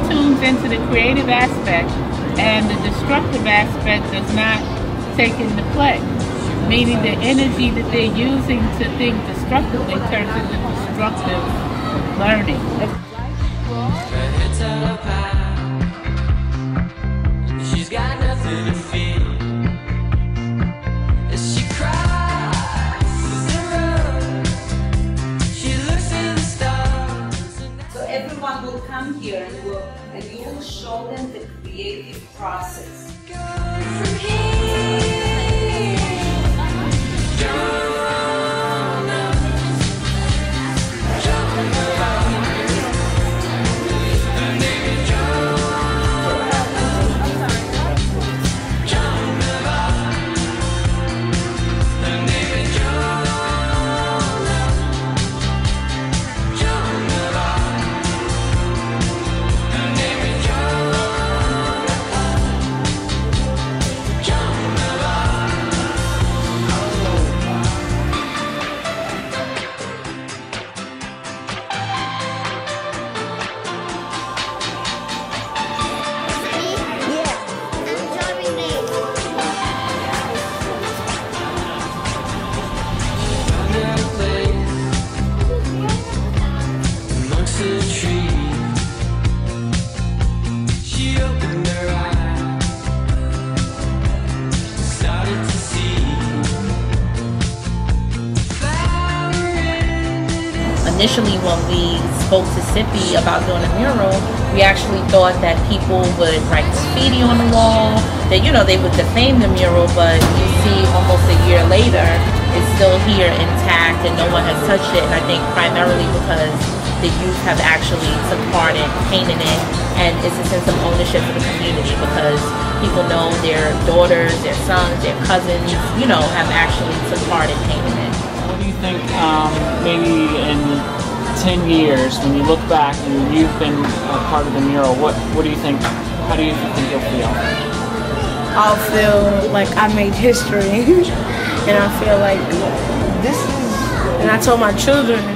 comes into the creative aspect and the destructive aspect does not take into play. Meaning the energy that they're using to think destructively turns into destructive learning. Will come here and will, and you will show them the creative process. Initially when we spoke to Tsipi about doing a mural, we actually thought that people would write graffiti on the wall, that you know they would defame the mural, but you see almost a year later, it's still here intact and no one has touched it. And I think primarily because the youth have actually took part in painting it, and it's a sense of ownership for the community because people know their daughters, their sons, their cousins, you know, have actually took part in painting it. Think, um, maybe in 10 years, when you look back and you've been a part of the mural, what, what do you think, how do you think you'll feel? I'll feel like I made history, and I feel like this is, and I told my children